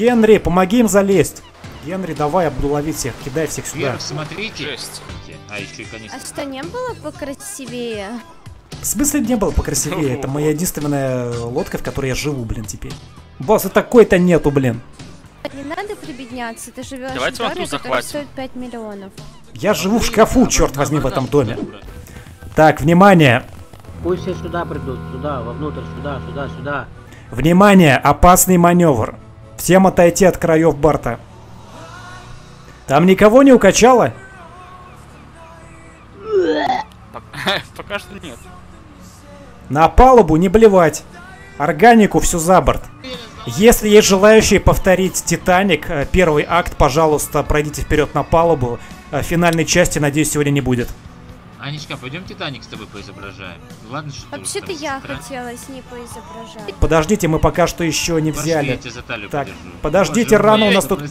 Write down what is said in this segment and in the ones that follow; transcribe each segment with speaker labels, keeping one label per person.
Speaker 1: Генри, помоги им залезть. Генри, давай, я буду ловить всех, кидай всех сюда.
Speaker 2: Вверх смотрите.
Speaker 3: Жесть.
Speaker 2: А еще и
Speaker 4: А что, не было покрасивее?
Speaker 1: В смысле не было покрасивее? Это моя единственная лодка, в которой я живу, блин, теперь. Босс, и такой-то нету, блин.
Speaker 4: Не надо прибедняться, ты живешь
Speaker 3: Давайте
Speaker 4: в доме, который стоит 5 миллионов.
Speaker 1: Я живу в шкафу, черт возьми, в этом доме. Так, внимание,
Speaker 5: Пусть все сюда придут, сюда, вовнутрь, сюда, сюда, сюда.
Speaker 1: внимание, опасный маневр. Всем отойти от краев борта. Там никого не укачало?
Speaker 3: Пока что нет.
Speaker 1: На палубу не блевать. Органику всю за борт. Если есть желающие повторить Титаник, э, первый акт, пожалуйста, пройдите вперед на палубу. Э, Финальной части, надеюсь, сегодня не будет.
Speaker 2: Анечка, пойдем Титаник с тобой поизображаем. Ладно, что ты
Speaker 4: Вообще-то
Speaker 2: там
Speaker 4: я
Speaker 2: сестра.
Speaker 4: хотела с ней поизображать.
Speaker 1: Подождите, мы пока что еще не
Speaker 2: Пошли, я
Speaker 1: взяли.
Speaker 2: тебя за талию
Speaker 1: Так,
Speaker 2: подержу.
Speaker 1: подождите,
Speaker 2: Боже
Speaker 1: рано у нас тут-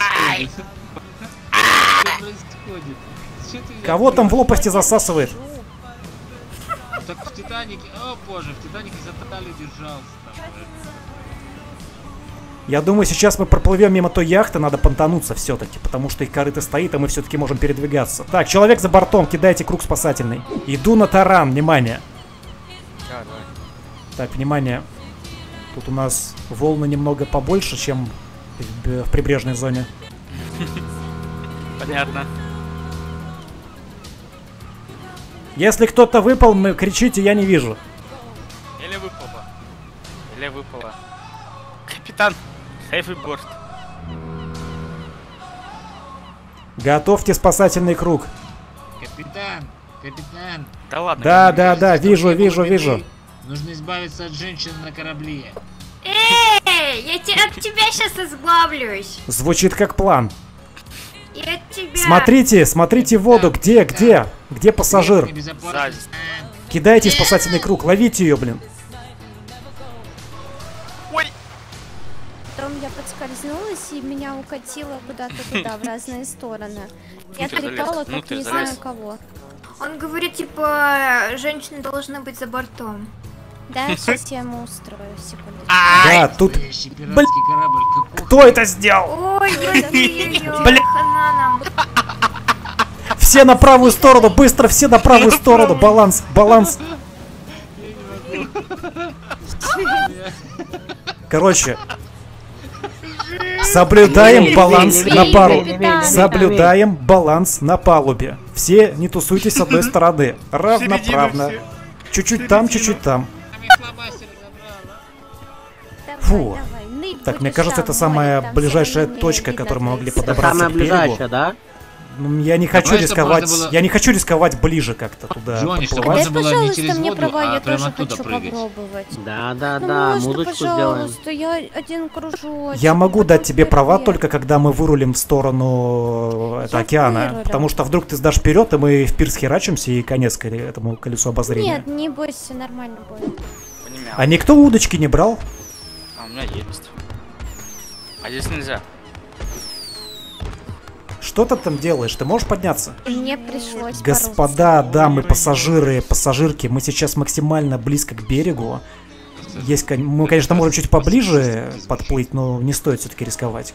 Speaker 1: Кого там в лопасти засасывает?
Speaker 2: Так в Титанике, о боже, в Титанике за талию держался. Э.
Speaker 1: Я думаю, сейчас мы проплывем мимо той яхты, надо понтануться все-таки, потому что их корыто стоит, а мы все-таки можем передвигаться. Так, человек за бортом, кидайте круг спасательный. Иду на таран, внимание. Так, внимание. Тут у нас волны немного побольше, чем б- в прибрежной зоне.
Speaker 3: Понятно.
Speaker 1: Если кто-то выпал, мы кричите, я не вижу.
Speaker 3: Или выпало. Или выпало. Капитан, борт.
Speaker 1: Готовьте спасательный круг.
Speaker 2: Капитан, капитан.
Speaker 3: Да ладно.
Speaker 1: Да, да, да, вижу, вижу, вижу.
Speaker 2: Нужно избавиться от женщин на корабле.
Speaker 6: Эй, я те- от тебя сейчас избавлюсь.
Speaker 1: Звучит как план.
Speaker 6: Я от тебя.
Speaker 1: Смотрите, смотрите в воду. Где, где? Где пассажир? Кидайте спасательный круг, ловите ее, блин.
Speaker 4: И меня укатило куда-то туда, в разные стороны. Я трепала как
Speaker 3: внутрь
Speaker 4: не знаю кого.
Speaker 6: Он говорит, типа, женщины должны быть за бортом.
Speaker 4: Да, сейчас я ему устрою, секунду.
Speaker 1: Да, тут...
Speaker 2: Какого
Speaker 1: Кто это сделал?
Speaker 6: Ой, нам.
Speaker 1: Все на правую сторону, быстро, все на правую сторону. Баланс, баланс. Короче, соблюдаем баланс на палубе. Соблюдаем баланс на палубе. Все не тусуйтесь с одной стороны. Равноправно. Чуть-чуть там, чуть-чуть там. Фу. Так, мне кажется, это самая ближайшая точка, которую мы могли подобраться
Speaker 5: Самая
Speaker 1: к берегу.
Speaker 5: ближайшая, да?
Speaker 1: Ну, Я не хочу
Speaker 2: Давай,
Speaker 1: рисковать.
Speaker 2: было-
Speaker 1: Я не хочу рисковать ближе как-то туда.
Speaker 2: Джонни, чтобы Можно было не
Speaker 4: пожалуйста,
Speaker 2: через
Speaker 4: мне
Speaker 2: воду,
Speaker 4: права,
Speaker 2: а
Speaker 4: я
Speaker 2: прямо
Speaker 4: тоже
Speaker 2: оттуда
Speaker 4: хочу
Speaker 2: прыгать.
Speaker 4: попробовать.
Speaker 5: Да, да,
Speaker 4: Ну,
Speaker 5: да,
Speaker 4: можно,
Speaker 5: музычку сделаем.
Speaker 4: пожалуйста, я один кружочек.
Speaker 1: Я могу дать тебе
Speaker 4: потом
Speaker 1: права только когда мы вырулим в сторону это, океана.
Speaker 4: вырулю.
Speaker 1: Потому что вдруг ты сдашь вперед, и мы в пирс херачимся, и конец этому колесу обозрения.
Speaker 4: Нет, не бойся, нормально будет.
Speaker 3: понимаю.
Speaker 1: А никто удочки не брал?
Speaker 3: А у меня есть. А здесь нельзя.
Speaker 1: Что ты там делаешь? Ты можешь подняться?
Speaker 4: Мне пришлось
Speaker 1: Господа, дамы, пассажиры, пассажирки, мы сейчас максимально близко к берегу. Есть, мы, конечно, можем чуть поближе подплыть, но не стоит все-таки рисковать.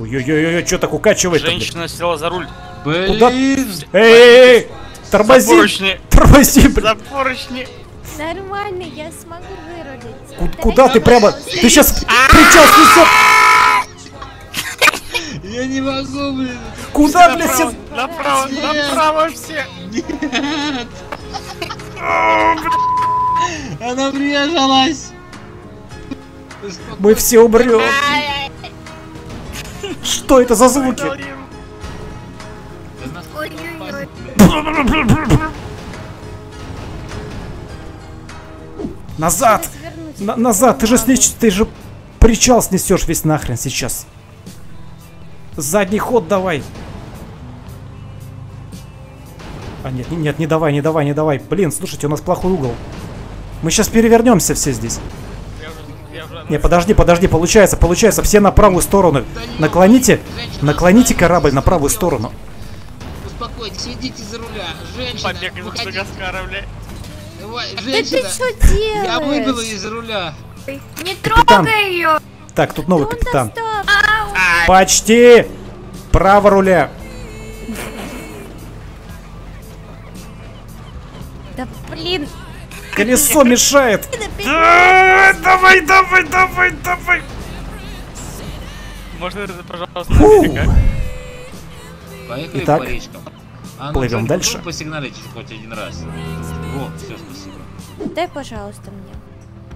Speaker 1: Ой-ой-ой, что так укачивает
Speaker 3: Женщина села за руль.
Speaker 1: Куда?
Speaker 2: Блин,
Speaker 1: Эй, эй, эй,
Speaker 3: За
Speaker 1: тормози,
Speaker 3: поручни.
Speaker 1: тормози, блин.
Speaker 3: За поручни.
Speaker 4: Нормально, я смогу вырулить.
Speaker 1: Куда ты прямо? Ты сейчас причал снесет!
Speaker 2: Я не могу, блин.
Speaker 1: Куда, блядь,
Speaker 3: Направо,
Speaker 1: все?
Speaker 3: направо, направо все.
Speaker 2: Она приезжалась.
Speaker 1: Мы все умрем. Что это за звуки? Назад! На- назад! Ты же снес... Ты же причал снесешь весь нахрен сейчас. Задний ход давай. А нет, не- нет, не давай, не давай, не давай. Блин, слушайте, у нас плохой угол. Мы сейчас перевернемся все здесь. Не, подожди, подожди, получается, получается, все на правую сторону. Наклоните, наклоните корабль на правую сторону.
Speaker 2: Успокойтесь, идите за руля. Женщина,
Speaker 3: Побег из. Мадагаскара, блядь.
Speaker 4: Да ты что делаешь?
Speaker 2: Я выбила из руля.
Speaker 6: Не
Speaker 1: Капитан.
Speaker 6: трогай ее.
Speaker 1: Так, тут новый капитан. Почти! Право руля.
Speaker 4: Да блин,
Speaker 1: Колесо мешает. Давай, давай, давай, давай.
Speaker 3: Можно, это, пожалуйста?
Speaker 2: Поехали
Speaker 1: Итак,
Speaker 2: по речкам. А, ну,
Speaker 1: плывем дальше.
Speaker 2: потом Посигналите хоть один раз. Во, все, спасибо.
Speaker 4: дай, пожалуйста, мне.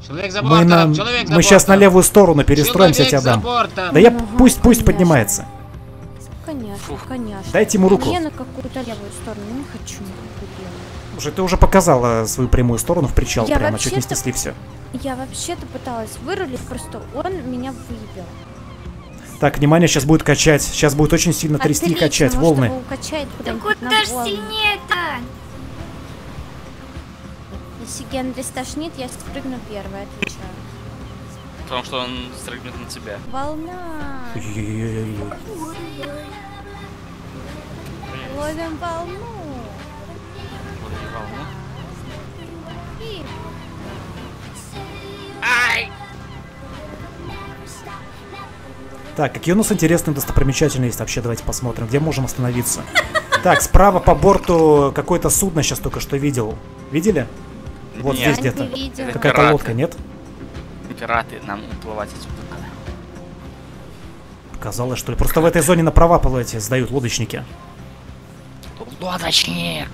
Speaker 2: Человек за
Speaker 1: Мы, на...
Speaker 2: человек за
Speaker 1: мы сейчас на левую сторону перестроимся,
Speaker 2: Человек
Speaker 1: тебя дам. Да я
Speaker 4: Ага,
Speaker 1: пусть, пусть
Speaker 4: конечно.
Speaker 1: поднимается.
Speaker 4: Конечно, конечно.
Speaker 1: Дайте ему руку.
Speaker 4: Я на какую-то левую сторону не хочу.
Speaker 1: Уже ты уже показала свою прямую сторону в причал
Speaker 4: Я
Speaker 1: прямо, чуть не снесли все.
Speaker 4: Я вообще-то пыталась вырулить, просто он меня выбил.
Speaker 1: Так, внимание, сейчас будет качать. Сейчас будет очень сильно трясти и качать волны.
Speaker 6: Да куда ж сильнее-то?
Speaker 4: Если Генри стошнит, я спрыгну первая, отвечаю.
Speaker 3: Потому что он строгнет на тебя.
Speaker 4: Волна! Ловим волну!
Speaker 3: Лови волну.
Speaker 4: И
Speaker 1: Так, какие у нас интересные достопримечательные есть вообще, давайте посмотрим, где можем остановиться. Так, справа по борту какое-то судно сейчас только что видел. Видели? Вот
Speaker 3: Нет,
Speaker 1: здесь где-то. Какая-то лодка, нет?
Speaker 3: Пираты, нам уплывать отсюда надо.
Speaker 1: Показалось, что ли. Просто в этой зоне на права эти сдают лодочники.
Speaker 3: Лодочник!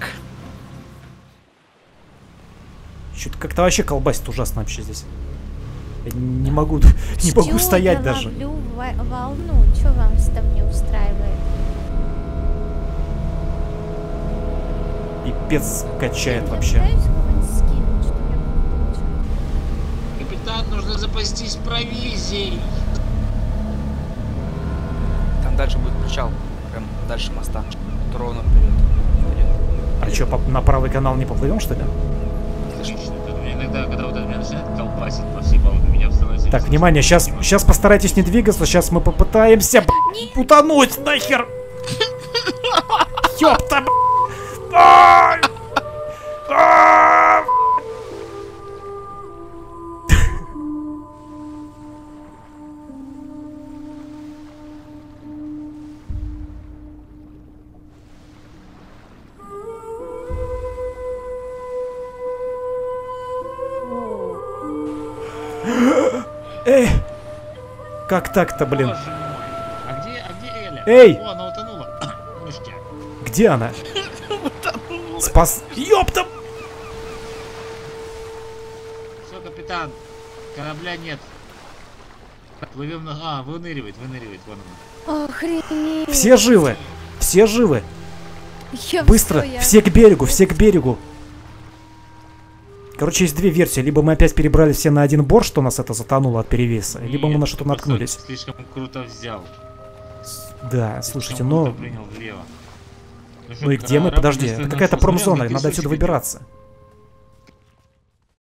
Speaker 1: Что-то как-то вообще колбасит ужасно вообще здесь. Я не могу, не могу стоять
Speaker 4: я
Speaker 1: даже.
Speaker 4: во- волну? Что вам там не устраивает?
Speaker 1: Пипец качает
Speaker 4: Я
Speaker 1: вообще.
Speaker 4: пытаюсь кого-нибудь скинуть, что я получу.
Speaker 2: Нужно запастись провизией.
Speaker 7: Там дальше будет причал. Прям дальше моста. Ровно вперед. Вперед.
Speaker 1: А что, на правый канал не поплывем, что ли?
Speaker 2: Отлично. Это мне Иногда, когда вот это меня начинает колбасить по всей палубе, меня становится...
Speaker 1: Так, внимание, сейчас, сейчас постарайтесь не двигаться, сейчас мы попытаемся б***ь, утонуть нахер. Ёпта, б***ь. Эй! Как так-то, блин?
Speaker 2: Боже мой. А где, а где Эля?
Speaker 1: Эй!
Speaker 2: О, она утонула. Ништяк.
Speaker 1: Где она? Спас... Ёпта!
Speaker 2: Все, капитан. Корабля нет. Плывем на... А, выныривает, выныривает, вон она.
Speaker 4: Охренеть!
Speaker 1: Все живы! Все живы!
Speaker 4: Я
Speaker 1: Быстро! Все к берегу, все к берегу! Короче, есть две версии. Либо мы опять перебрали все на один борт, что нас это затонуло от перевеса, либо мы
Speaker 2: Нет,
Speaker 1: на что-то наткнулись.
Speaker 2: Слишком круто взял.
Speaker 1: Да, слушайте,
Speaker 2: Слишком
Speaker 1: ну...
Speaker 2: принял влево. что,
Speaker 1: Ну и где мы? Подожди, это какая-то промзона,
Speaker 2: на
Speaker 1: надо отсюда выбираться.